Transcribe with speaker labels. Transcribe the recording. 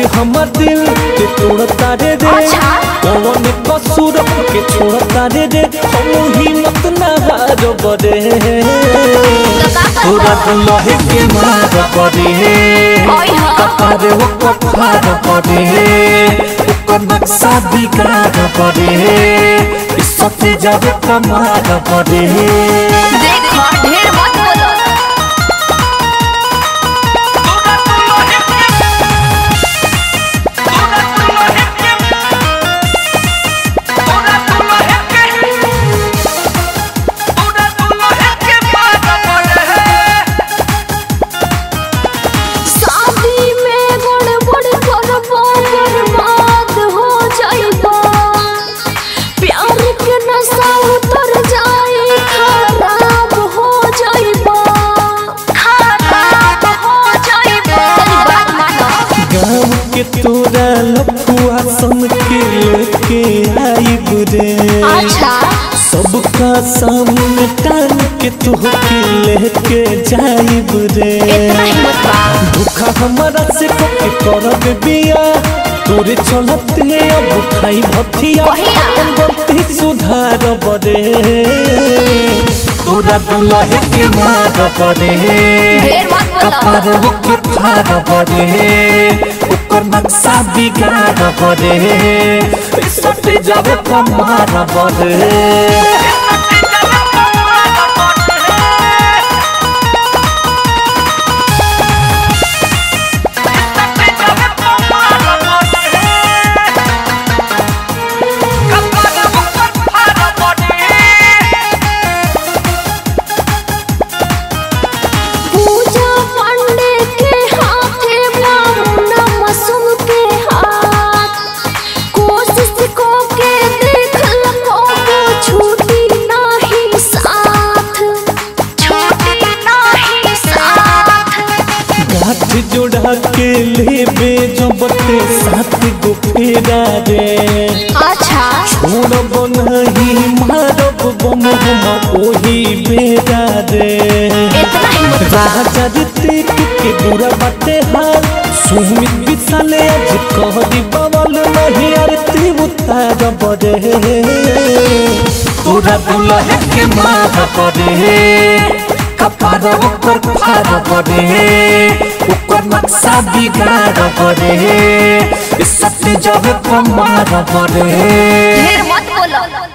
Speaker 1: आज हमर दिल के तोड़ता रे दे। अच्छा। कौन कसूर के छोड़ता रे दे। हम हिम्मत ना हारो बरे रात लहे के मार परे कपार वो कपार परे ओकर नक्शा बिगार परे इस सब जावे कमार परे
Speaker 2: देखो ढेर बात
Speaker 1: के तोरा लफुआ सन के लेके आई बुरे
Speaker 2: अच्छा।
Speaker 1: सबका सामने टान के तुहके लेके जाई बुरे धोखा हमारा से के करब बिया। तोरे चलते अब खाई भथिया? गलती सुधार बरे तोरा दुलहे के मार
Speaker 2: पड़े
Speaker 1: कपार होके फार बरे ओकर नक्शा बिगाड़ बरे सटे जब कमार बरे जोड़ा के लेबे जबते साथ गो फेरा रे
Speaker 2: अच्छा
Speaker 1: छोड़ब नहीं मारब बम हम ओही बेरा रे राजा ऋतिक के बुरा बाटे हाल सुमित विशाले आज कहरी बवल नहीं अरे आरती उतार बरे तोरा दुलहे के मार परे कपार ऊपर फार परे ऊपर नक्शा बिगाड़ परे सत्य जब कमार परे
Speaker 2: ढेर मत बोलो।